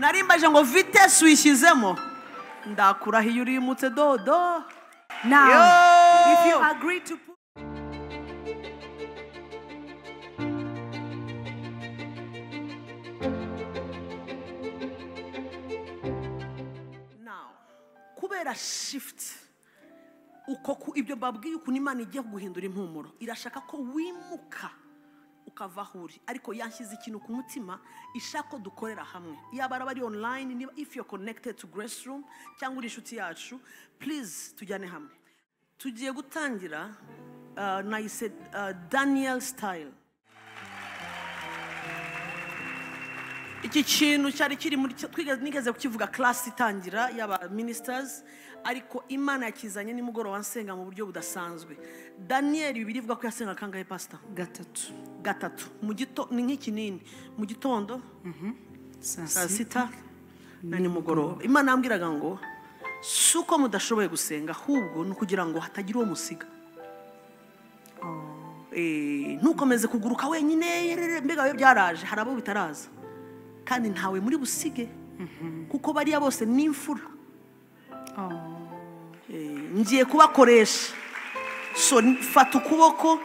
narimbaje ngo vitesi uyishyizemo ndakurahiye urimutse dodo. Now, Yo! if you agree to put Now, kubera shift uko ibyo babwiye ukuntu imana igiye guhindura impumuro irashaka ko wimuka. Ukava aho uri ariko yashyize ikintu ku mutima ishaka ko dukorera hamwe. Yaba araba ari online niba if you're connected to grace room cyangwa uri inshuti yacu please tujyane hamwe. Tugiye gutangira uh, nayise uh, daniel style. Iki kintu cyari kiri muri twigeze nigeze kukivuga class itangira y'aba ministers ariko imana yakizanye nimugoroba nsenga mu buryo budasanzwe. Daniel bibiri ivuga ko yasenga kangahe pastor? Gatatu. Gatatu. Mu gito ni nk'ikinini mu gitondo? Saa saa sita. na nimugoroba. imana yambwiraga ngo si uko mudashoboye gusenga ahubwo ni ukugira ngo hatagira uwo musiga. Eh, ntukomeze kuguruka wenyine. Mbega byaraje hari abo bitaraza. Kandi ntawe muri busige. Kuko bariya bose ni imfura. Eh, ngiye kubakoresha. So fata ukuboko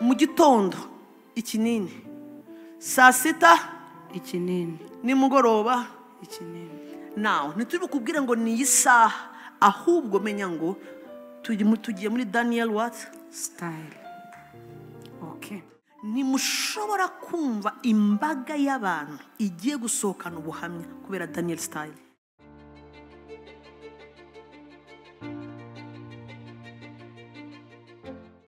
mu gitondo. Ikinini. Saa sita. Ikinini. Nimugoroba. Ikinini. Nawe ntituri bukubwire ngo ni iyi saha. Ahubwo menya ngo tugiye muri daniel what style. Okay. Ntimushobora kumva imbaga y'abantu igiye gusohokana ubuhamya kubera daniel style.